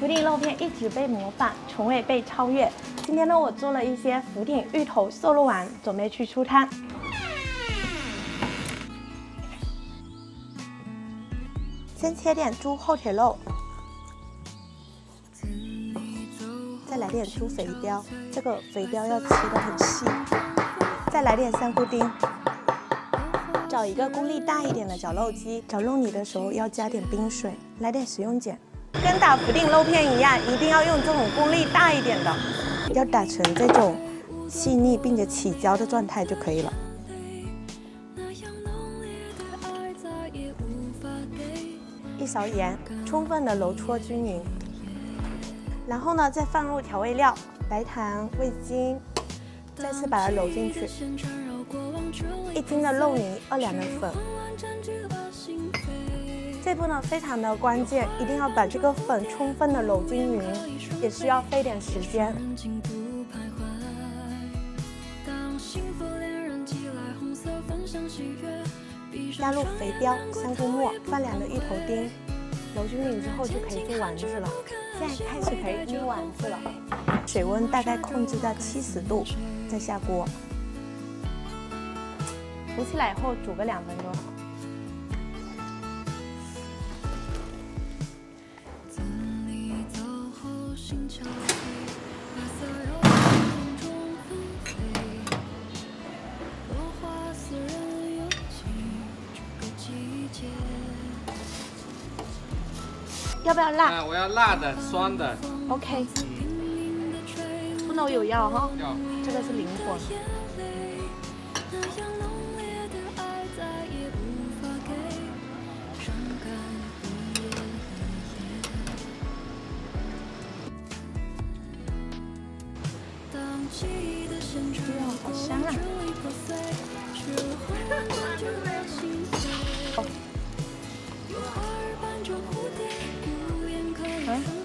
福鼎肉片一直被模仿，从未被超越。今天呢，我做了一些福鼎芋头瘦肉丸，准备去出摊。先切点猪后腿肉，再来点猪肥膘，这个肥膘要切得很细。再来点香菇丁。找一个功力大一点的绞肉机，绞肉你的时候要加点冰水，来点食用碱。跟打福鼎肉片一样，一定要用这种功力大一点的，要打成这种细腻并且起胶的状态就可以了。一勺盐，充分的揉搓均匀，然后呢，再放入调味料，白糖、味精，再次把它揉进去。一斤的肉泥，二两的粉。这步呢非常的关键，一定要把这个粉充分的揉均匀，也需要费点时间。加入肥膘、香菇末、放凉的芋头丁，揉均匀之后就可以做丸子了。现在开始可以捏丸子了，水温大概控制在七十度，再下锅。浮起来以后煮个两分钟。要不要辣？我要辣的，酸的。OK。不能有药哈。要。这个是灵魂。哇，好香啊。缠